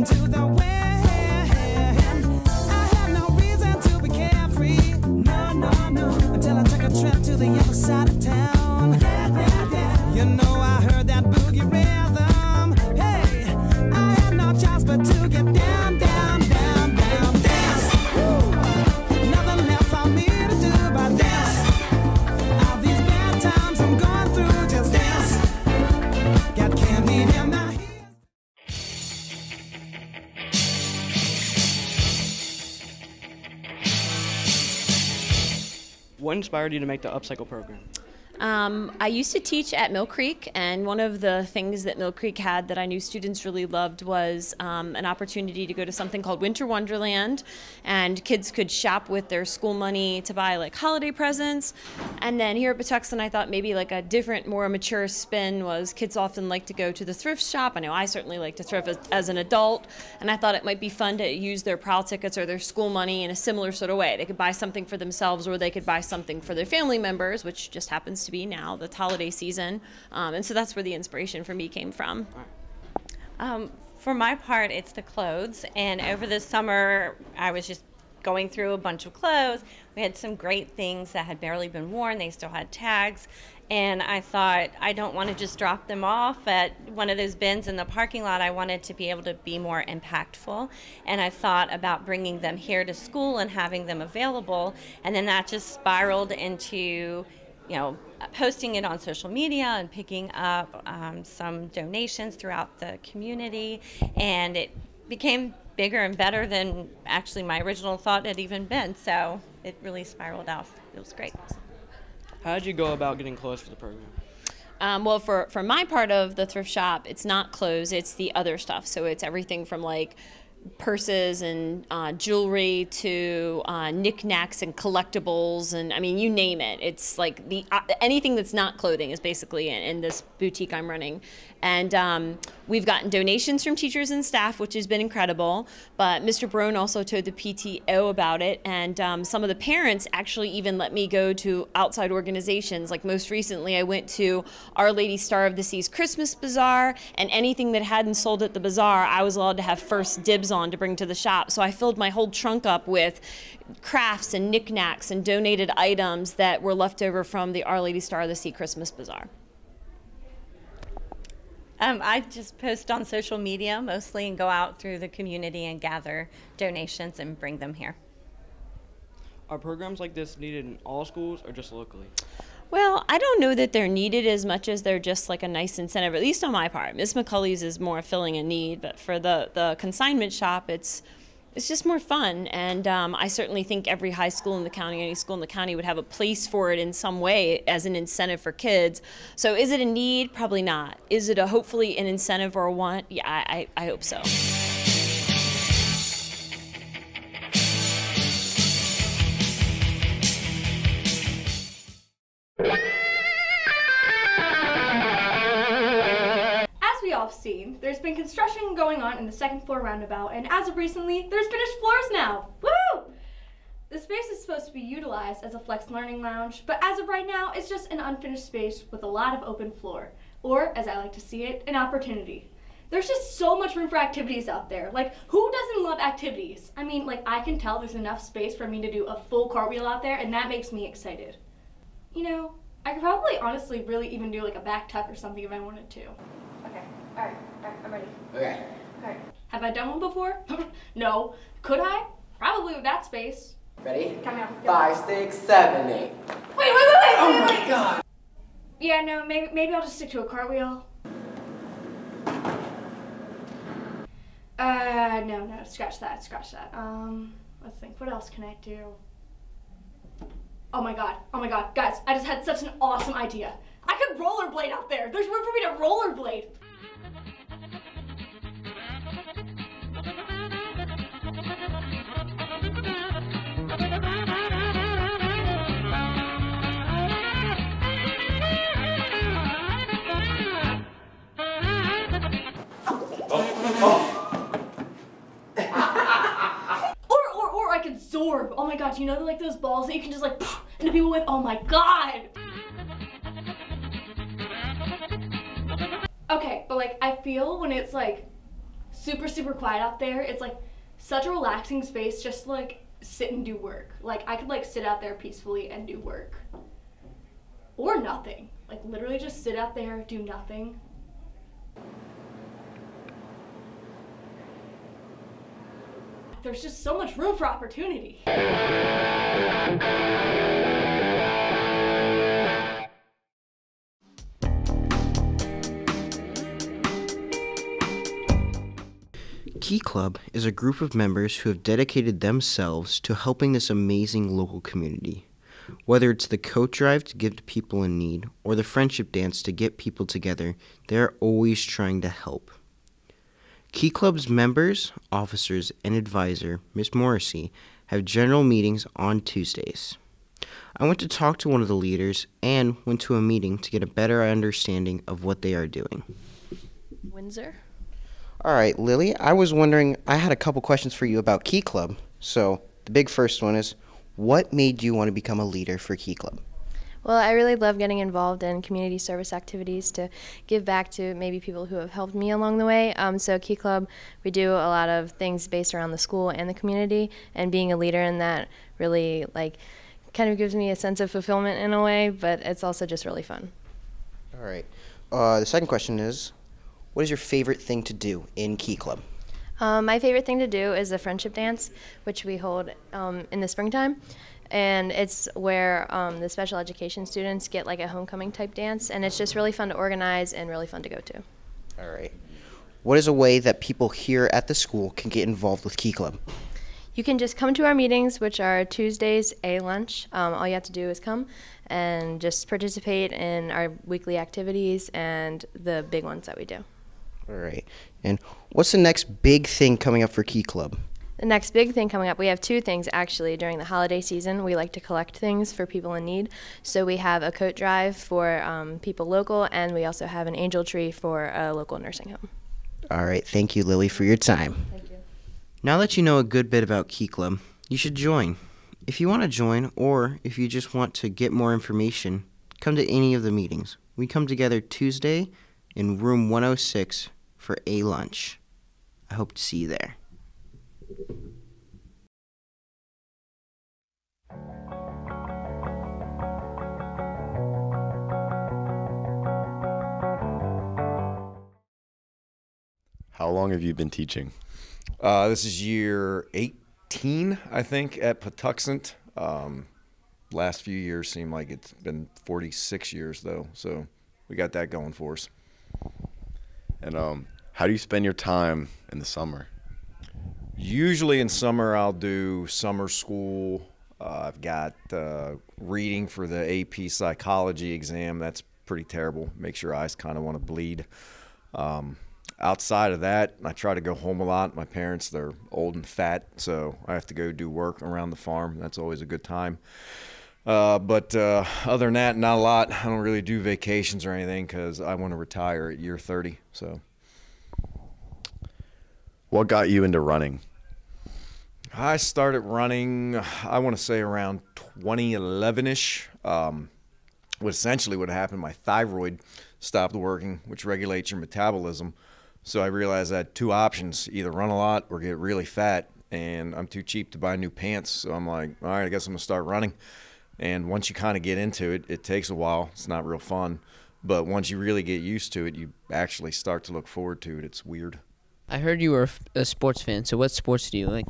listen inspired you to make the upcycle program? Um, I used to teach at Mill Creek, and one of the things that Mill Creek had that I knew students really loved was um, an opportunity to go to something called Winter Wonderland, and kids could shop with their school money to buy like holiday presents. And then here at Patuxent, I thought maybe like a different, more mature spin was kids often like to go to the thrift shop. I know I certainly like to thrift as, as an adult, and I thought it might be fun to use their prowl tickets or their school money in a similar sort of way. They could buy something for themselves, or they could buy something for their family members, which just happens to be now the holiday season. Um, and so that's where the inspiration for me came from. Um, for my part, it's the clothes. And over the summer, I was just going through a bunch of clothes. We had some great things that had barely been worn, they still had tags. And I thought, I don't want to just drop them off at one of those bins in the parking lot. I wanted to be able to be more impactful. And I thought about bringing them here to school and having them available. And then that just spiraled into you know, posting it on social media and picking up um, some donations throughout the community. And it became bigger and better than actually my original thought had even been. So it really spiraled off. It was great. How did you go about getting clothes for the program? Um, well, for, for my part of the thrift shop, it's not clothes, it's the other stuff. So it's everything from like purses and uh, jewelry to uh, knickknacks and collectibles and I mean you name it. It's like the uh, anything that's not clothing is basically in, in this boutique I'm running, and um, we've gotten donations from teachers and staff, which has been incredible. But Mr. Brown also told the PTO about it, and um, some of the parents actually even let me go to outside organizations. Like most recently, I went to Our Lady Star of the Seas Christmas Bazaar, and anything that hadn't sold at the bazaar, I was allowed to have first dibs on to bring to the shop. So I filled my whole trunk up with crafts and knickknacks and donated items that were left over from the Our Lady Star of the Sea Christmas Bazaar. Um, I just post on social media mostly and go out through the community and gather donations and bring them here. Are programs like this needed in all schools or just locally? Well, I don't know that they're needed as much as they're just like a nice incentive, at least on my part. Miss McCulley's is more filling a need, but for the, the consignment shop, it's it's just more fun. And um, I certainly think every high school in the county, any school in the county, would have a place for it in some way as an incentive for kids. So is it a need? Probably not. Is it a hopefully an incentive or a want? Yeah, I, I, I hope so. Been construction going on in the second floor roundabout, and as of recently, there's finished floors now. Woo! The space is supposed to be utilized as a flex learning lounge, but as of right now, it's just an unfinished space with a lot of open floor, or as I like to see it, an opportunity. There's just so much room for activities out there. Like, who doesn't love activities? I mean, like, I can tell there's enough space for me to do a full cartwheel out there, and that makes me excited. You know, I could probably honestly really even do like a back tuck or something if I wanted to. Okay, alright, alright, I'm ready. Okay. Alright. Have I done one before? no. Could I? Probably with that space. Ready? Come here. Five, six, seven, eight. Wait, wait, wait, wait, Oh wait, my wait. god. Yeah, no, maybe maybe I'll just stick to a cartwheel. Uh, no, no, scratch that, scratch that. Um, let's think. What else can I do? Oh my god, oh my god, guys, I just had such an awesome idea. I could rollerblade out there. There's room for me to rollerblade. Oh. Or, or, or I could zorb. Oh my god, you know like those balls that you can just like into people with? Oh my god. Okay, but like I feel when it's like super super quiet out there, it's like such a relaxing space just to like sit and do work. Like I could like sit out there peacefully and do work. or nothing. Like literally just sit out there, do nothing. There's just so much room for opportunity. Key Club is a group of members who have dedicated themselves to helping this amazing local community. Whether it's the coat drive to give to people in need or the friendship dance to get people together, they are always trying to help. Key Club's members, officers, and advisor, Miss Morrissey, have general meetings on Tuesdays. I went to talk to one of the leaders and went to a meeting to get a better understanding of what they are doing. Windsor. All right, Lily, I was wondering, I had a couple questions for you about Key Club. So, the big first one is what made you want to become a leader for Key Club? Well, I really love getting involved in community service activities to give back to maybe people who have helped me along the way. Um, so, Key Club, we do a lot of things based around the school and the community, and being a leader in that really, like, kind of gives me a sense of fulfillment in a way, but it's also just really fun. All right. Uh, the second question is what is your favorite thing to do in Key Club? Um, my favorite thing to do is the friendship dance, which we hold um, in the springtime. And it's where um, the special education students get like a homecoming type dance. And it's just really fun to organize and really fun to go to. All right. What is a way that people here at the school can get involved with Key Club? You can just come to our meetings, which are Tuesdays, a lunch. Um, all you have to do is come and just participate in our weekly activities and the big ones that we do. All right. And what's the next big thing coming up for Key Club? The next big thing coming up, we have two things actually. During the holiday season, we like to collect things for people in need. So we have a coat drive for um, people local, and we also have an angel tree for a local nursing home. All right. Thank you, Lily, for your time. Thank you. Now that you know a good bit about Key Club, you should join. If you want to join, or if you just want to get more information, come to any of the meetings. We come together Tuesday in room 106 for a lunch. I hope to see you there. How long have you been teaching? Uh, this is year 18, I think, at Patuxent. Um, last few years seem like it's been 46 years, though. So we got that going for us. And um, how do you spend your time in the summer? Usually in summer, I'll do summer school. Uh, I've got uh, reading for the AP psychology exam. That's pretty terrible. Makes your eyes kind of want to bleed. Um, outside of that, I try to go home a lot. My parents, they're old and fat, so I have to go do work around the farm. That's always a good time. Uh, but uh, other than that, not a lot. I don't really do vacations or anything because I want to retire at year 30. So What got you into running? I started running, I want to say around 2011 ish. Um, what essentially what happened, my thyroid stopped working, which regulates your metabolism. So I realized I had two options either run a lot or get really fat. And I'm too cheap to buy new pants. So I'm like, all right, I guess I'm going to start running. And once you kind of get into it, it takes a while. It's not real fun. But once you really get used to it, you actually start to look forward to it. It's weird. I heard you were a sports fan. So what sports do you like?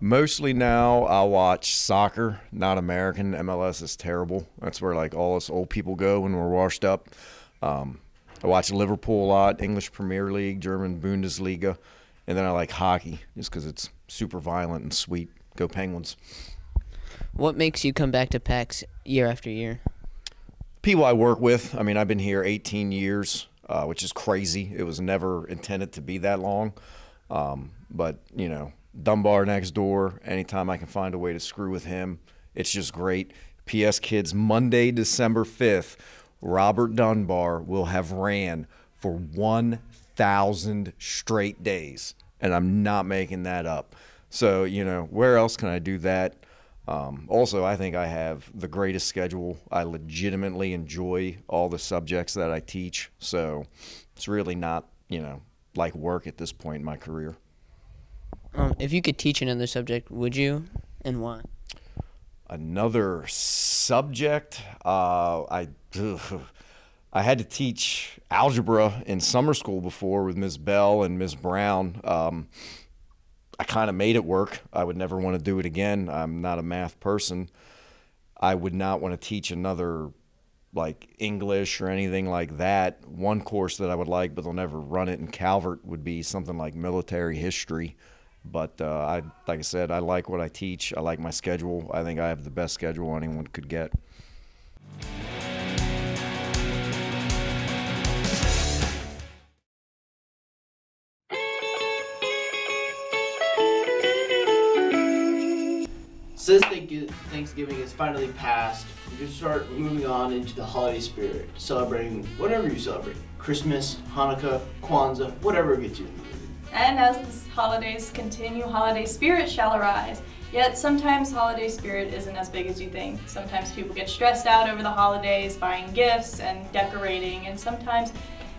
Mostly now I watch soccer, not American. MLS is terrible. That's where like all us old people go when we're washed up. Um, I watch Liverpool a lot, English Premier League, German Bundesliga, and then I like hockey just because it's super violent and sweet. Go Penguins. What makes you come back to PAX year after year? people I work with. I mean, I've been here 18 years, uh, which is crazy. It was never intended to be that long. Um, but, you know, Dunbar next door, anytime I can find a way to screw with him, it's just great. PS Kids, Monday, December 5th, Robert Dunbar will have ran for 1,000 straight days. And I'm not making that up. So, you know, where else can I do that? Um, also, I think I have the greatest schedule. I legitimately enjoy all the subjects that I teach. So it's really not, you know, like work at this point in my career. If you could teach another subject, would you, and why? Another subject, uh, I I had to teach algebra in summer school before with Ms. Bell and Ms. Brown. Um, I kind of made it work. I would never want to do it again. I'm not a math person. I would not want to teach another like English or anything like that. One course that I would like, but they'll never run it in Calvert, would be something like military history. But uh, I, like I said, I like what I teach. I like my schedule. I think I have the best schedule anyone could get. Since Thanksgiving is finally past, we can start moving on into the holiday spirit, celebrating whatever you celebrate Christmas, Hanukkah, Kwanzaa, whatever gets you in the mood. And as the holidays continue, holiday spirit shall arise. Yet sometimes holiday spirit isn't as big as you think. Sometimes people get stressed out over the holidays, buying gifts and decorating, and sometimes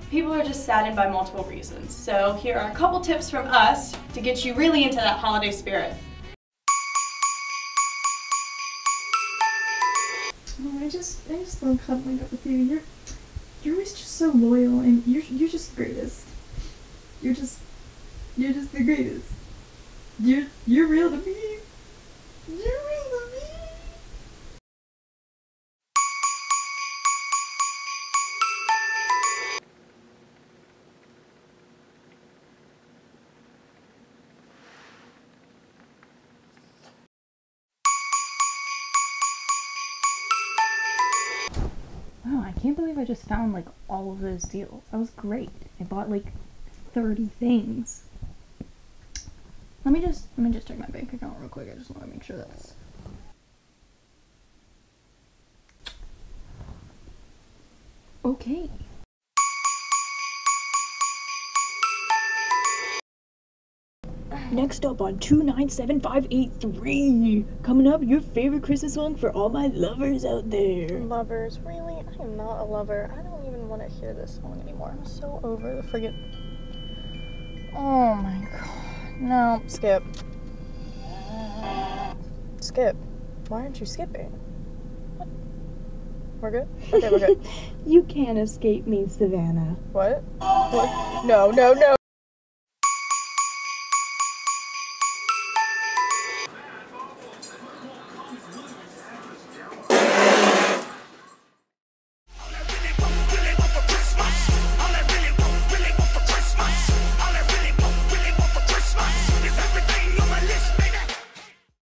people are just saddened by multiple reasons. So here are a couple tips from us to get you really into that holiday spirit. I just, I just love cuddling up with you. You're, you're always just so loyal, and you're, you're just the greatest. You're just, you're just the greatest. You're, you're real to me. You're real to me. Wow, I can't believe I just found like all of those deals. That was great. I bought like 30 things. Let me just let me just check my bank account real quick. I just want to make sure that's okay. Next up on 297583. Coming up, your favorite Christmas song for all my lovers out there. Lovers, really? I am not a lover. I don't even want to hear this song anymore. I'm so over the friggin'. Oh my god. No, skip. Skip. Why aren't you skipping? What? We're good? Okay, we're good. You can't escape me, Savannah. What? What? No, no, no,